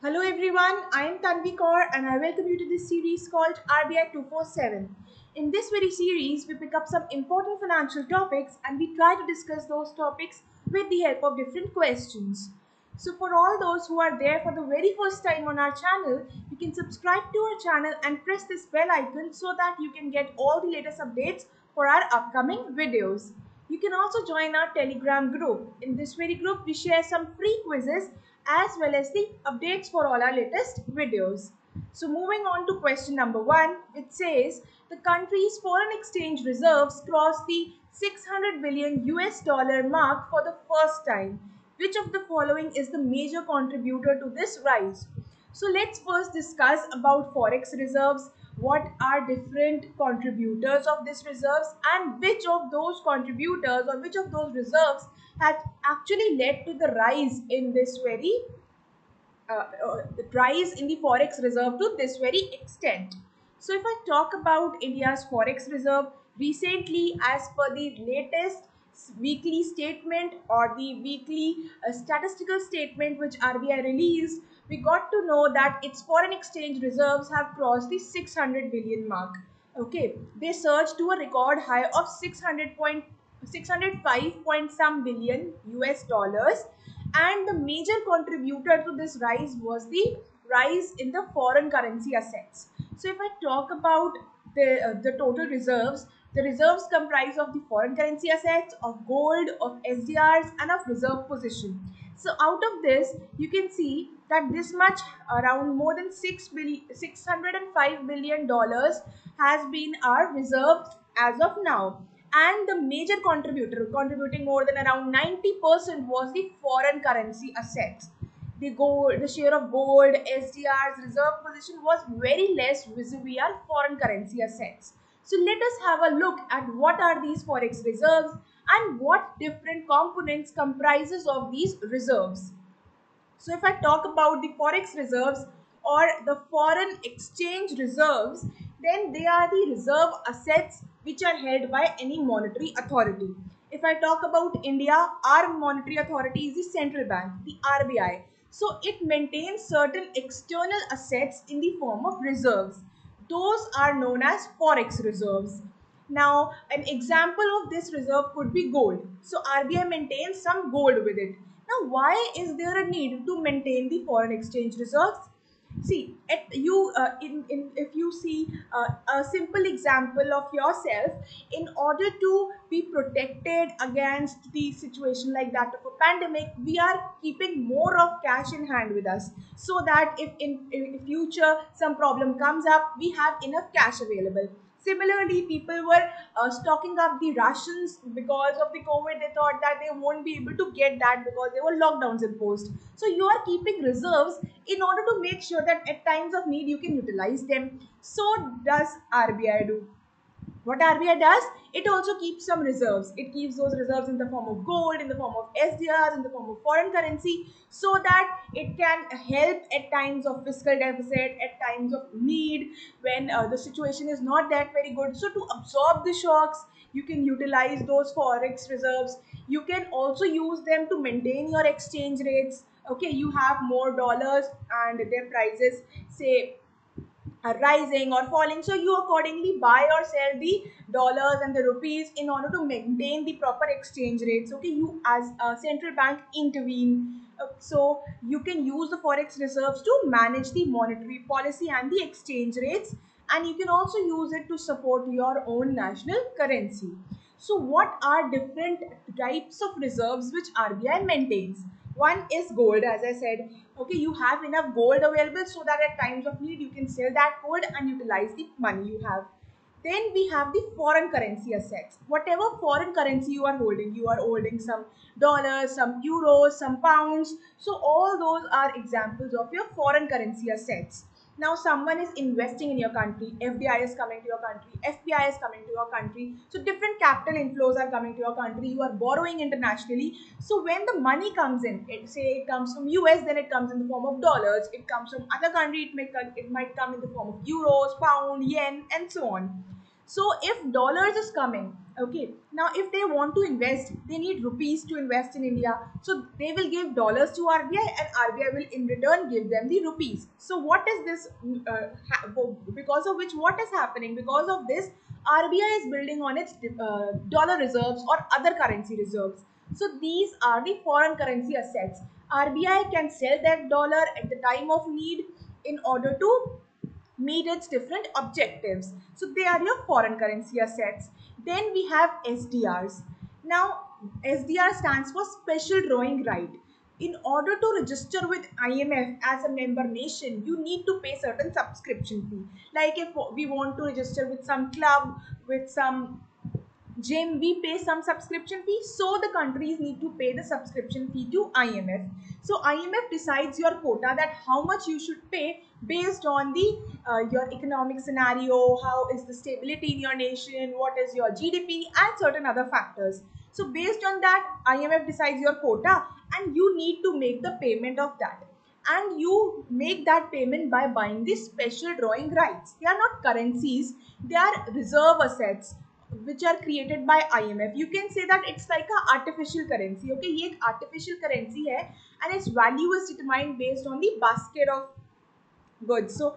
Hello everyone, I am Tanvi Kaur and I welcome you to this series called RBI 247. In this very series, we pick up some important financial topics and we try to discuss those topics with the help of different questions. So for all those who are there for the very first time on our channel, you can subscribe to our channel and press this bell icon so that you can get all the latest updates for our upcoming videos. You can also join our telegram group. In this very group, we share some free quizzes as well as the updates for all our latest videos. So moving on to question number one, it says the country's foreign exchange reserves crossed the 600 billion US dollar mark for the first time. Which of the following is the major contributor to this rise? So let's first discuss about forex reserves what are different contributors of this reserves and which of those contributors or which of those reserves has actually led to the rise in this very uh, uh, rise in the forex reserve to this very extent. So if I talk about India's forex reserve recently as per the latest weekly statement or the weekly uh, statistical statement which RBI released we got to know that its foreign exchange reserves have crossed the 600 billion mark. Okay, they surged to a record high of 600 point, 605 point some billion US dollars and the major contributor to this rise was the rise in the foreign currency assets. So if I talk about the, uh, the total reserves, the reserves comprise of the foreign currency assets, of gold, of SDRs and of reserve position. So out of this, you can see that this much around more than 6 billion 605 billion dollars has been our reserve as of now and the major contributor contributing more than around 90% was the foreign currency assets. The gold the share of gold sdr's reserve position was very less vis-a-vis our foreign currency assets. So let us have a look at what are these forex reserves and what different components comprises of these reserves. So if I talk about the forex reserves or the foreign exchange reserves, then they are the reserve assets which are held by any monetary authority. If I talk about India, our monetary authority is the central bank, the RBI. So it maintains certain external assets in the form of reserves. Those are known as forex reserves. Now, an example of this reserve could be gold. So RBI maintains some gold with it. Now, why is there a need to maintain the foreign exchange reserves? See, at you uh, in, in if you see uh, a simple example of yourself, in order to be protected against the situation like that of a pandemic, we are keeping more of cash in hand with us, so that if in, in future some problem comes up, we have enough cash available Similarly, people were uh, stocking up the rations because of the COVID. They thought that they won't be able to get that because there were lockdowns imposed. So you are keeping reserves in order to make sure that at times of need you can utilize them. So does RBI do. What RBI does, it also keeps some reserves. It keeps those reserves in the form of gold, in the form of SDRs, in the form of foreign currency, so that it can help at times of fiscal deficit, at times of need, when uh, the situation is not that very good. So to absorb the shocks, you can utilize those forex reserves. You can also use them to maintain your exchange rates. Okay, you have more dollars and their prices say rising or falling. So you accordingly buy or sell the dollars and the rupees in order to maintain the proper exchange rates. Okay you as a central bank intervene. Uh, so you can use the forex reserves to manage the monetary policy and the exchange rates and you can also use it to support your own national currency. So what are different types of reserves which RBI maintains one is gold as i said. Okay you have enough gold available so that at times of need you can sell that gold and utilize the money you have. Then we have the foreign currency assets. Whatever foreign currency you are holding you are holding some dollars some euros some pounds. So all those are examples of your foreign currency assets now someone is investing in your country fdi is coming to your country fpi is coming to your country. So different capital inflows are coming to your country. You are borrowing internationally. So when the money comes in it say it comes from us then it comes in the form of dollars. It comes from other country it may it might come in the form of euros pound yen and so on so if dollars is coming okay now if they want to invest they need rupees to invest in india. So they will give dollars to rbi and rbi will in return give them the rupees. So what is this uh, because of which what is happening? Because of this rbi is building on its uh, dollar reserves or other currency reserves. So these are the foreign currency assets. Rbi can sell that dollar at the time of need in order to meet its different objectives. So they are your foreign currency assets. Then we have SDRs. Now SDR stands for Special Drawing Right. In order to register with IMF as a member nation, you need to pay certain subscription fee. Like if we want to register with some club, with some gym, we pay some subscription fee. So the countries need to pay the subscription fee to IMF. So IMF decides your quota that how much you should pay based on the uh, your economic scenario, how is the stability in your nation, what is your GDP and certain other factors. So based on that, IMF decides your quota and you need to make the payment of that. And you make that payment by buying the special drawing rights. They are not currencies, they are reserve assets which are created by IMF. You can say that it's like a artificial currency. Okay, ये एक artificial currency है and its value is determined based on the basket of goods. So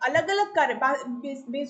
अलग अलग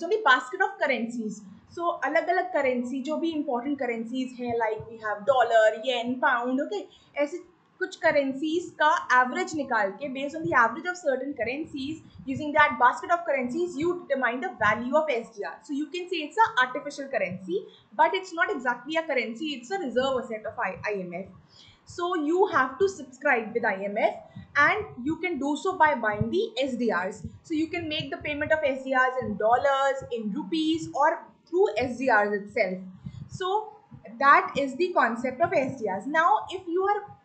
on the basket of currencies. So अलग अलग currency जो भी important currencies हैं like we have dollar yen, pound Okay, ऐसे कुछ करेंसीज का एवरेज निकाल के based on the average of certain currencies using that basket of currencies you determine the value of S D R so you can say it's a artificial currency but it's not exactly a currency it's a reserve asset of I M F so you have to subscribe with I M IMF and you can do so by buying the SDRs. So you can make the payment of SDRs in dollars, in rupees or through SDRs itself. So that is the concept of SDRs. Now if you are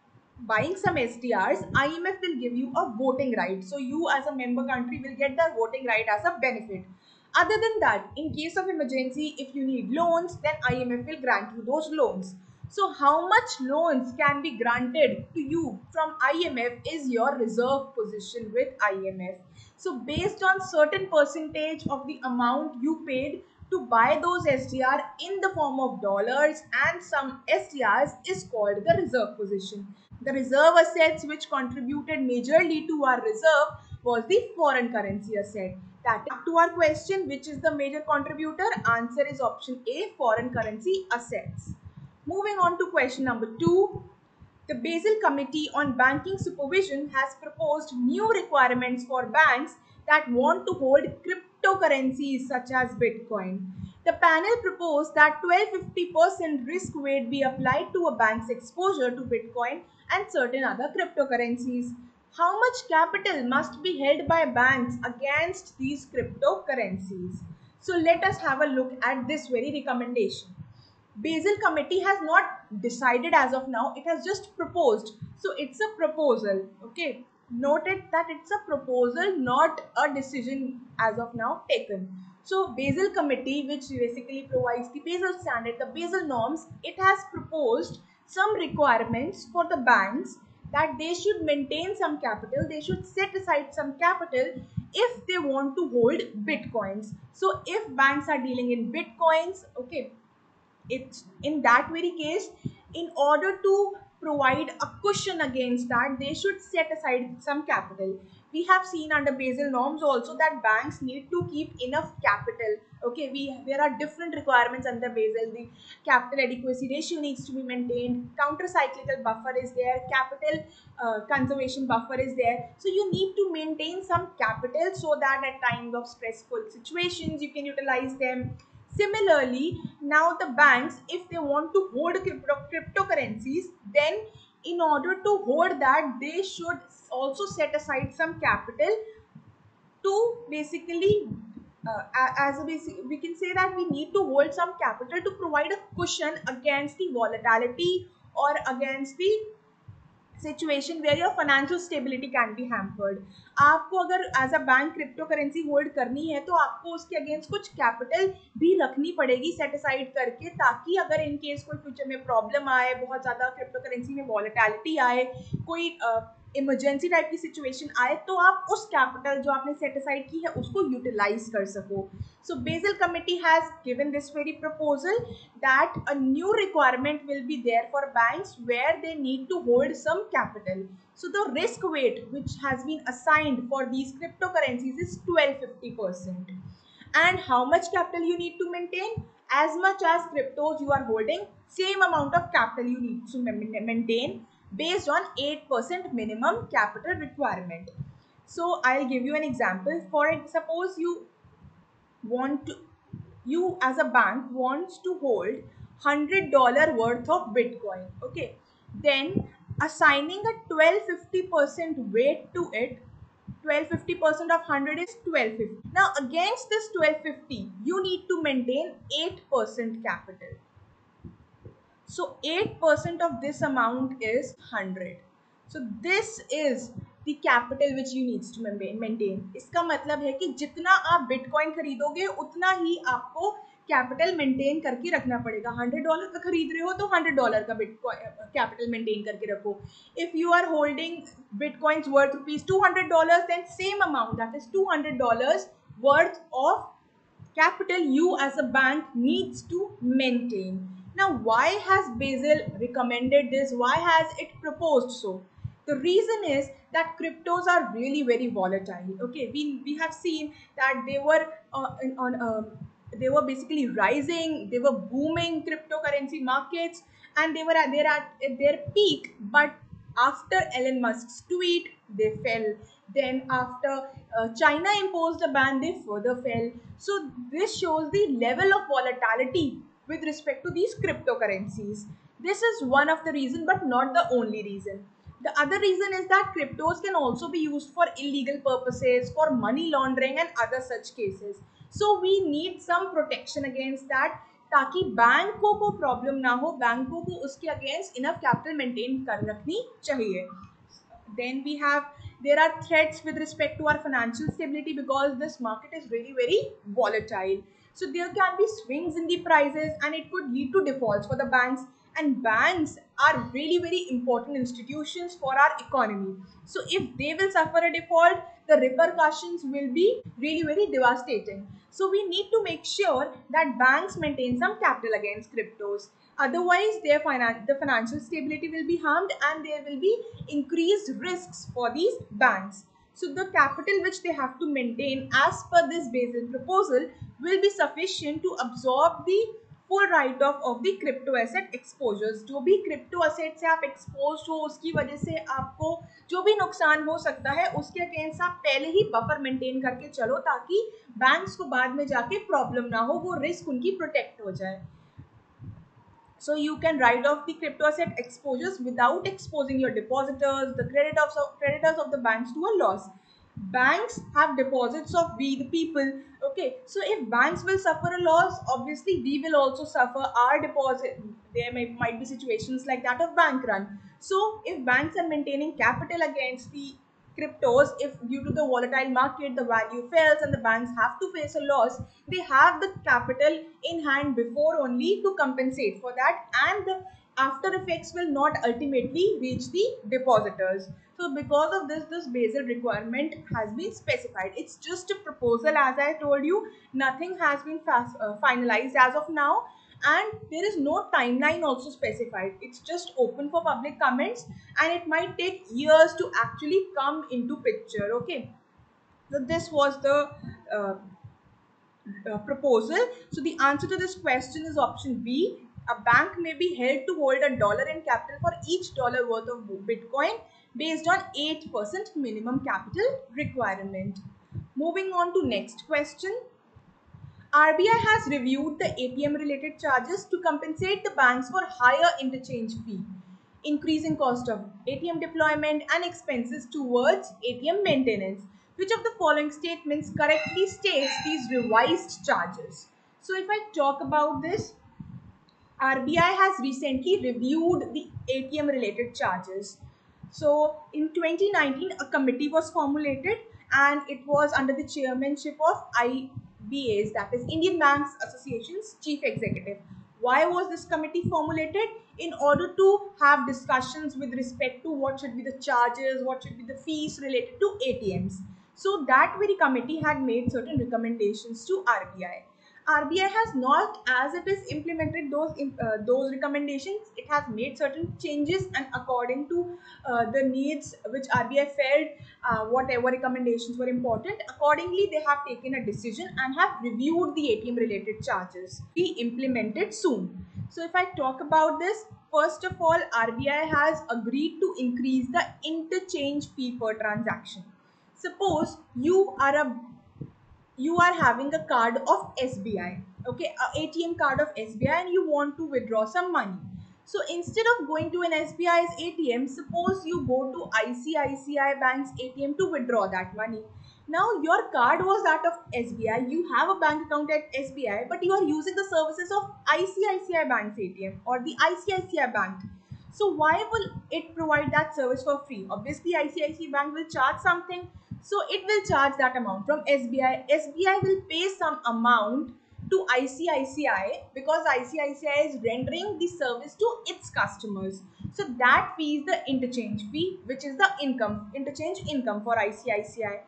buying some SDRs, IMF will give you a voting right. So you as a member country will get the voting right as a benefit. Other than that, in case of emergency, if you need loans, then IMF will grant you those loans. So how much loans can be granted to you from IMF is your reserve position with IMF. So based on certain percentage of the amount you paid to buy those SDR in the form of dollars and some SDRs is called the reserve position. The reserve assets which contributed majorly to our reserve was the foreign currency asset. That to our question, which is the major contributor? Answer is option A, foreign currency assets. Moving on to question number two. The Basel Committee on Banking Supervision has proposed new requirements for banks that want to hold cryptocurrencies such as Bitcoin. The panel proposed that 1250% risk weight be applied to a bank's exposure to Bitcoin and certain other cryptocurrencies. How much capital must be held by banks against these cryptocurrencies? So let us have a look at this very recommendation. Basel committee has not decided as of now, it has just proposed. So it's a proposal, okay. Note it that it's a proposal, not a decision as of now taken. So Basel committee, which basically provides the Basel standard, the Basel norms, it has proposed some requirements for the banks that they should maintain some capital, they should set aside some capital if they want to hold bitcoins. So if banks are dealing in bitcoins, okay, it's in that very case, in order to provide a cushion against that, they should set aside some capital we have seen under Basel norms also that banks need to keep enough capital. Okay, we there are different requirements under Basel. The capital adequacy ratio needs to be maintained. Counter-cyclical buffer is there. Capital uh, conservation buffer is there. So you need to maintain some capital so that at times of stressful situations you can utilize them. Similarly, now the banks, if they want to hold crypto cryptocurrencies, then in order to hold that they should also set aside some capital to basically uh, as a basic we can say that we need to hold some capital to provide a cushion against the volatility or against the situation where your financial stability can be hampered आपको अगर as a bank crypto currency hold करनी है तो आपको उसके against कुछ capital भी रखनी पड़ेगी सेटिसाइड करके, ताकि अगर इनकेस कोई फ्यूचर में प्रॉब्लम आए, बहुत ज़्यादा क्रिप्टो करेंसी में वॉलेटैलिटी आए, कोई इमरजेंसी टाइप की सिचुएशन आए तो आप उस कैपिटल जो आपने सेटिसाइड की है, उसको यूटिलाइज कर सको। So Basel committee has given this very proposal that a new requirement will be there for banks where they need to hold some capital so the risk weight which has been assigned for these crypto currencies is twelve fifty percent and how much capital you need to maintain as much as cryptos you are holding same amount of capital you need to maintain based on 8% minimum capital requirement. So I'll give you an example. For it, suppose you want to, you as a bank wants to hold $100 worth of Bitcoin. Okay. Then assigning a 1250% weight to it 1250% of 100 is 1250. Now against this 1250, you need to maintain 8% capital. So 8% of this amount is 100. So, this is the capital which you needs to maintain. इसका मतलब है कि जितना आप bitcoin खरीदोगे, उतना ही आपको capital maintain करके रखना पड़ेगा हंड्रेड डॉलर का खरीद रहे हो तो हंड्रेड डॉलर का बिटकॉइन कैपिटल मेंटेन करके रखो if you are holding bitcoins worth rupees two hundred dollar then same amount that is two hundred dollar worth of capital you as a bank needs to maintain now, why has Basel recommended this? Why has it proposed so? The reason is that cryptos are really very volatile. Okay, we, we have seen that they were uh, on uh, they were basically rising, they were booming cryptocurrency markets, and they were at their at, at their peak. But after Elon Musk's tweet, they fell. Then after uh, China imposed a ban, they further fell. So this shows the level of volatility with respect to these cryptocurrencies. This is one of the reason but not the only reason. The other reason is that cryptos can also be used for illegal purposes, for money laundering and other such cases. So we need some protection against that ताकि बैंकों को problem ना हो बैंकों को उसके against enough capital maintain कर रखनी चाहिए then we have there are threats with respect to our financial stability because this market is really very volatile so there can be swings in the prices and it could lead to defaults for the banks and banks are really very important institutions for our economy. So if they will suffer a default, the repercussions will be really very devastating. So we need to make sure that banks maintain some capital against cryptos. Otherwise, their finan the financial stability will be harmed and there will be increased risks for these banks. So the capital which they have to maintain as per this Basel proposal will be sufficient to absorb the full write off of the crypto asset exposures जो भी crypto asset से आप exposed हो उसकी वजह से आपको जो भी नुकसान हो सकता है उसके अगेंस्ट आप पहले ही बफर मेंटेन करके चलो ताकि बैंक्स को बाद में जाके प्रॉब्लम ना हो वो रिस्क उनकी प्रोटेक्ट हो जाए So you can write off the crypto asset exposures without exposing your depositors, the creditors of, creditors of the banks to a loss. Banks have deposits of we the people. Okay, so if banks will suffer a loss, obviously we will also suffer our deposit. There may, might be situations like that of bank run. So if banks are maintaining capital against the cryptos if due to the volatile market the value fails and the banks have to face a loss they have the capital in hand before only to compensate for that and the after effects will not ultimately reach the depositors. So because of this this Basel requirement has been specified. It's just a proposal as i told you. Nothing has been fast, uh, finalized as of now and there is no timeline also specified. It's just open for public comments and it might take years to actually come into picture okay? So this was the uh, uh, proposal. So the answer to this question is option b. A bank may be held to hold a dollar in capital for each dollar worth of bitcoin based on 8% minimum capital requirement. Moving on to next question RBI has reviewed the ATM related charges to compensate the banks for higher interchange fee, increasing cost of ATM deployment and expenses towards ATM maintenance. Which of the following statements correctly states these revised charges? So if I talk about this, RBI has recently reviewed the ATM related charges. So in 2019, a committee was formulated and it was under the chairmanship of I That is Indian Banks Association's chief executive. Why was this committee formulated? In order to have discussions with respect to what should be the charges, what should be the fees related to ATMs. So that very committee had made certain recommendations to RBI. RBI has not, as it is implemented those uh, those recommendations, it has made certain changes and according to uh, the needs which RBI felt, uh, whatever recommendations were important, accordingly they have taken a decision and have reviewed the ATM related charges. Be implemented soon. So if I talk about this, first of all, RBI has agreed to increase the interchange fee per transaction. Suppose you are a you are having a card of SBI, okay, a ATM card of SBI and you want to withdraw some money. So instead of going to an SBI's ATM, suppose you go to ICICI Bank's ATM to withdraw that money. Now your card was that of SBI, you have a bank account at SBI, but you are using the services of ICICI Bank's ATM or the ICICI Bank. So why will it provide that service for free? Obviously ICICI Bank will charge something so it will charge that amount from SBI. SBI will pay some amount to ICICI because ICICI is rendering the service to its customers. So that fee is the interchange fee, which is the income, interchange income for ICICI.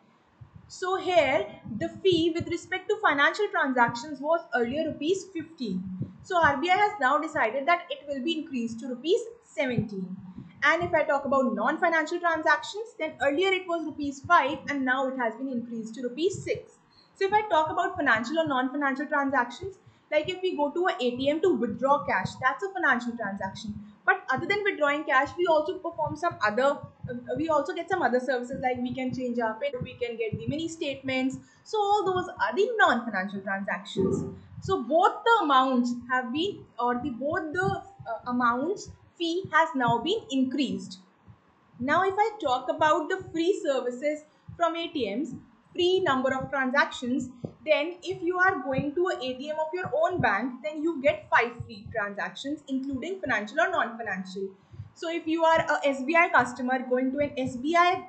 So here the fee with respect to financial transactions was earlier rupees 15. So RBI has now decided that it will be increased to rupees 17. And if I talk about non-financial transactions, then earlier it was rupees 5 and now it has been increased to rupees 6. So if I talk about financial or non-financial transactions, like if we go to an ATM to withdraw cash, that's a financial transaction. But other than withdrawing cash, we also perform some other, uh, we also get some other services like we can change our PIN, we can get the mini statements. So all those are the non-financial transactions. So both the amounts have been, or the both the uh, amounts fee has now been increased. Now if I talk about the free services from ATMs, free number of transactions, then if you are going to an ATM of your own bank, then you get 5 free transactions including financial or non-financial. So if you are a SBI customer going to an SBI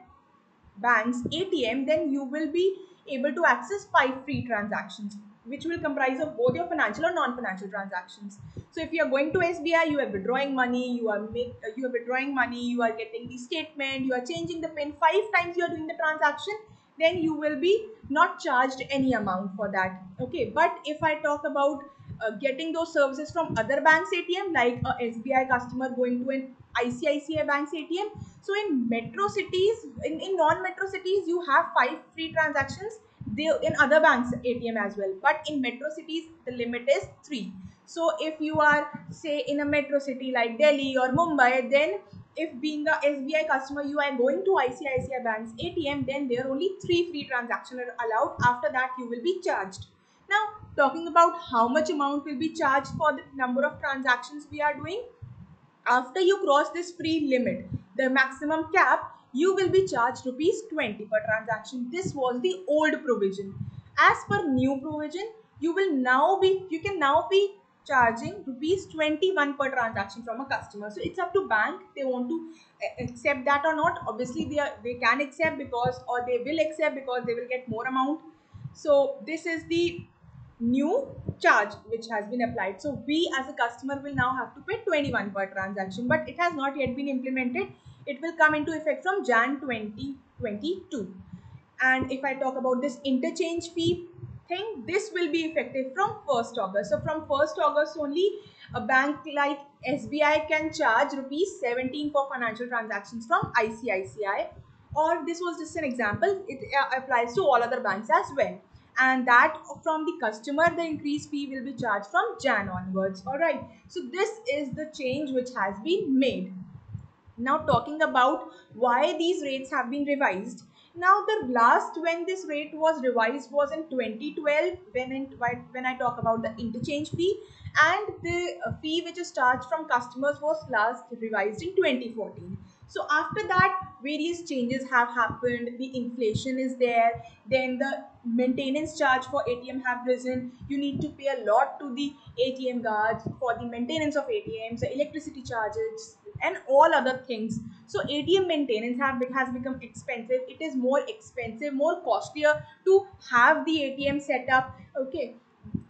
bank's ATM, then you will be able to access 5 free transactions which will comprise of both your financial or non-financial transactions. So if you are going to SBI, you are withdrawing money, you are make, uh, you are withdrawing money, you are getting the statement, you are changing the pin five times you are doing the transaction, then you will be not charged any amount for that. Okay, but if I talk about uh, getting those services from other banks ATM like a SBI customer going to an ICICI Bank's ATM. So in metro cities, in, in non-metro cities, you have five free transactions they in other banks atm as well. But in metro cities the limit is 3 so if you are say in a metro city like delhi or mumbai then if being a sbi customer you are going to icici bank's atm then there are only three free transactions allowed. After that you will be charged. Now talking about how much amount will be charged for the number of transactions we are doing after you cross this free limit the maximum cap you will be charged rupees 20 per transaction. This was the old provision. As per new provision, you will now be, you can now be charging rupees 21 per transaction from a customer. So it's up to bank. They want to eh, accept that or not. Obviously they are, they can accept because or they will accept because they will get more amount. So this is the new charge which has been applied. So we as a customer will now have to pay 21 per transaction but it has not yet been implemented it will come into effect from Jan 2022. And if I talk about this interchange fee thing, this will be effective from 1st August. So from 1st August only, a bank like SBI can charge rupees 17 for financial transactions from ICICI. Or this was just an example. It uh, applies to all other banks as well. And that from the customer, the increased fee will be charged from Jan onwards. Alright. So this is the change which has been made. Now talking about why these rates have been revised. Now the last when this rate was revised was in 2012 when, in, when I talk about the interchange fee. And the fee which is charged from customers was last revised in 2014. So after that various changes have happened. The inflation is there. Then the maintenance charge for ATM have risen. You need to pay a lot to the ATM guards for the maintenance of ATMs the electricity charges and all other things. So atm maintenance have has become expensive. It is more expensive more costlier to have the atm set up okay?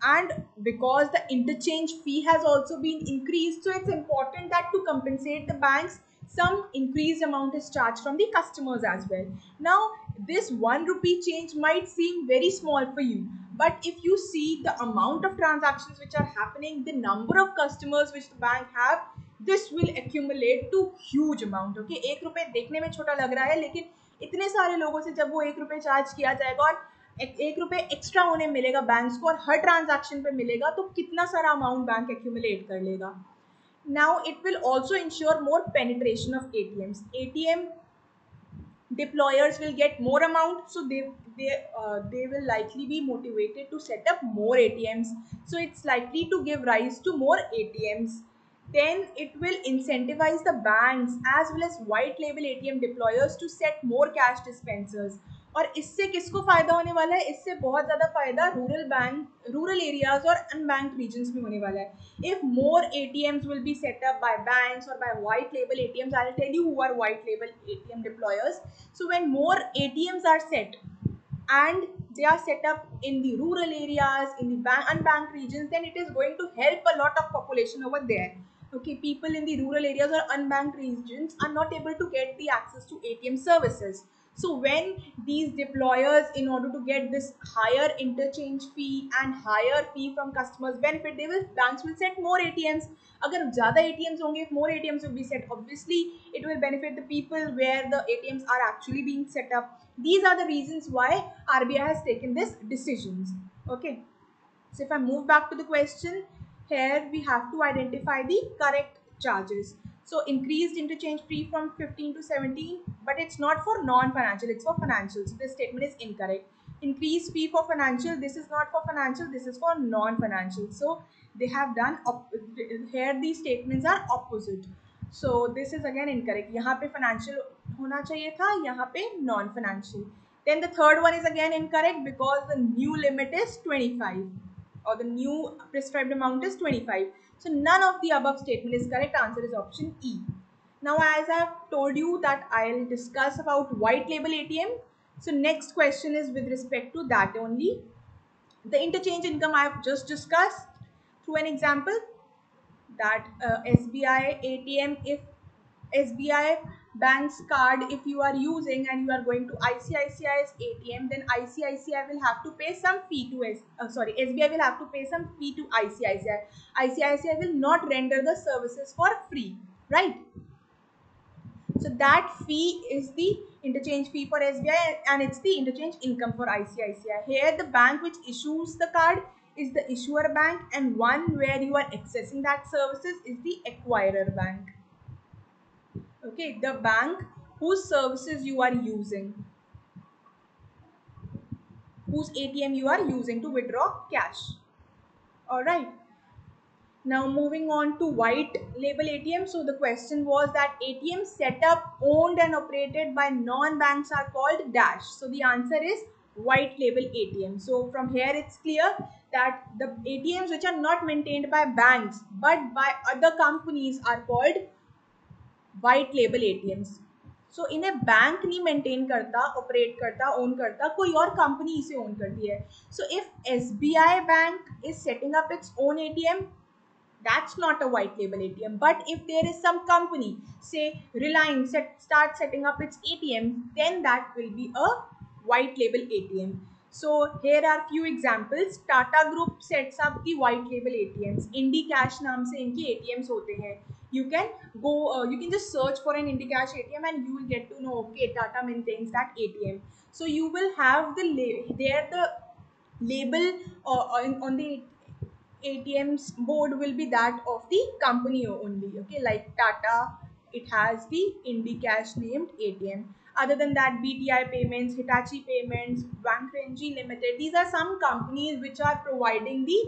And because the interchange fee has also been increased so it's important that to compensate the banks some increased amount is charged from the customers as well. Now this 1 rupee change might seem very small for you but if you see the amount of transactions which are happening the number of customers which the bank have this will accumulate to huge amount okay एक रुपए देखने में छोटा लग रहा है लेकिन इतने सारे लोगों से जब वो एक रुपए चार्ज किया जाएगा और एक, एक रुपए एक्स्ट्रा उन्हें मिलेगा बैंक को और हर ट्रांजेक्शन पे मिलेगा तो कितना सारा अमाउंट बैंक एक्यूमुलेट कर लेगा। Now it will also ensure more penetration of A T Ms A T M deployers will get more amount so they will likely be motivated to set up more A T Ms so it's likely to give rise to more A T Ms then it will incentivize the banks as well as white label atm deployers to set more cash dispensers और इससे किसको फायदा होने वाला है इससे बहुत ज्यादा फायदा रूरल बैंक रूरल एरियाज और अनबैंक रीजन में होने वाला है if more ATMs will be set up by banks और bye white label ATMs I will tell you who are white label ATM deployers so when more ATMs are set and they are set up in the rural areas in the bank unbanked regions then it is going to help a lot of population over there okay people in the rural areas or unbanked regions are not able to get the access to atm services. So when these deployers in order to get this higher interchange fee and higher fee from customers benefit they will banks will set more atms agar jada atms honge more atms will be set. Obviously it will benefit the people where the atms are actually being set up. These are the reasons why rbi has taken this decisions okay. So if i move back to the question here we have to identify the correct charges. So increased interchange fee from 15 to 17, but it's not for non-financial, it's for financial. So this statement is incorrect. Increased fee for financial, this is not for financial, this is for non-financial. So they have done, here these statements are opposite. So this is again incorrect. यहाँ पे financial होना चाहिए था, यहाँ पे non-financial. Then the third one is again incorrect because the new limit is 25 or the new prescribed amount is 25. So none of the above statement is correct. Answer is option E. Now as I have told you that I'll discuss about white label ATM. So next question is with respect to that only. The interchange income I have just discussed through an example that uh, SBI ATM if SBI bank's card if you are using and you are going to ICICI's ATM then ICICI will have to pay some fee to S uh, sorry SBI will have to pay some fee to ICICI ICICI will not render the services for free right so that fee is the interchange fee for SBI and it's the interchange income for ICICI here the bank which issues the card is the issuer bank and one where you are accessing that services is the acquirer bank okay the bank whose services you are using? Whose atm you are using to withdraw cash? All right now moving on to white label atm so the question was that atm set up owned and operated by non-banks are called dash. So the answer is white label atm so from here it's clear that the atms which are not maintained by banks but by other companies are called white label A so इन्हें bank नहीं maintain करता operate करता own करता, कोई और company इसे own करती है। So if S B I bank is setting up its own A T M that's not a white label A T M but if there is some company say Reliance start setting up its A T M then that will be a white label A T M So here are few examples. Tata Group sets up the white label ATMs. Indi Cash नाम से इनकी ATMs होते हैं you can go uh, you can just search for an indicash atm and you will get to know okay tata maintains that atm so you will have the there the label uh, on, on the atm's board will be that of the company only okay like tata it has the indicash named atm other than that bti payments hitachi payments Vakrangee limited these are some companies which are providing the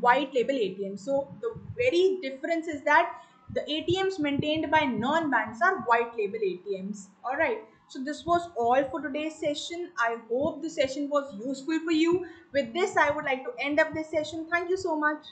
white label atm so the very difference is that the ATMs maintained by non-banks are white label ATMs. Alright, so this was all for today's session. I hope the session was useful for you. With this, I would like to end up this session. Thank you so much.